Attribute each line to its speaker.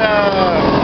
Speaker 1: Hello.